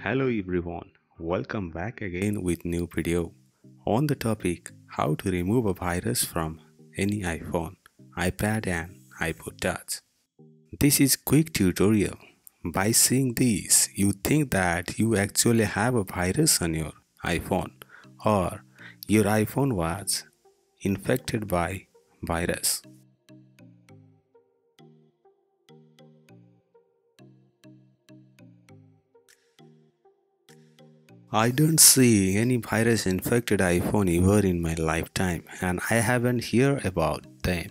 Hello everyone, welcome back again with new video on the topic how to remove a virus from any iPhone, iPad and iPod Touch. This is quick tutorial. By seeing this, you think that you actually have a virus on your iPhone or your iPhone was infected by virus. I don't see any virus infected iPhone ever in my lifetime and I haven't heard about them.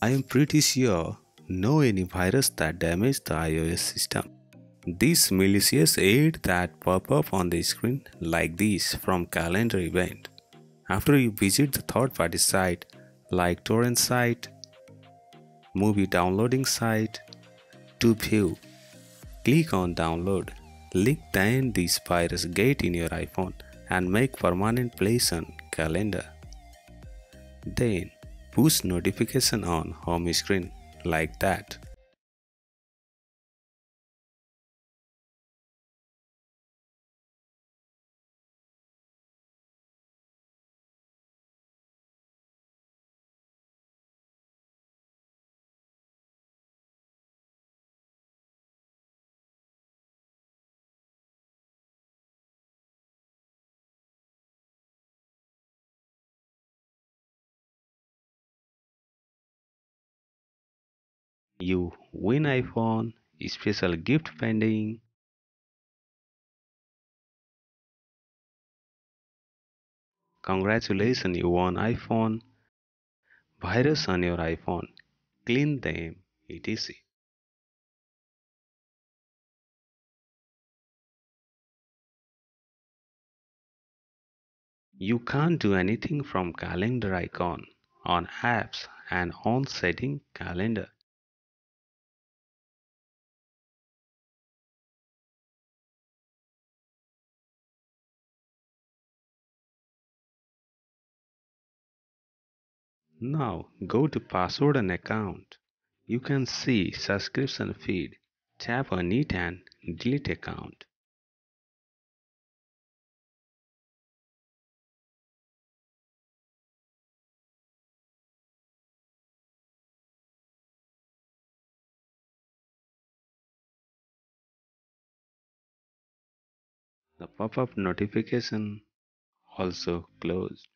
I am pretty sure no any virus that damaged the iOS system. This malicious aid that pop up on the screen like this from calendar event. After you visit the third party site like torrent site, movie downloading site to view, click on download Link then this virus gate in your iPhone and make permanent place on calendar. Then push notification on home screen like that. You win iPhone, special gift pending. Congratulations, you won iPhone. Virus on your iPhone. Clean them, etc. You can't do anything from calendar icon on apps and on setting calendar. Now go to password and account. You can see subscription feed. Tap on it and delete account. The pop-up notification also closed.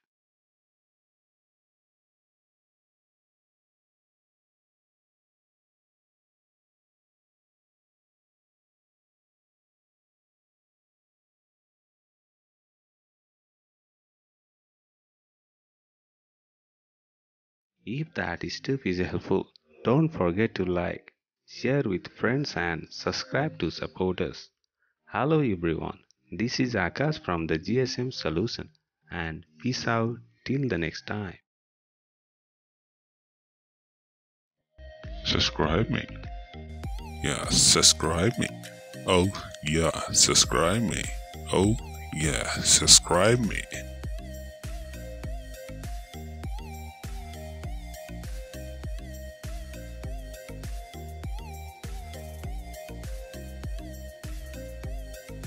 If that stuff is helpful, don't forget to like, share with friends and subscribe to support us. Hello everyone, this is Akash from the GSM Solution and peace out till the next time. Subscribe me. Yeah, subscribe me. Oh, yeah, subscribe me. Oh, yeah, subscribe me.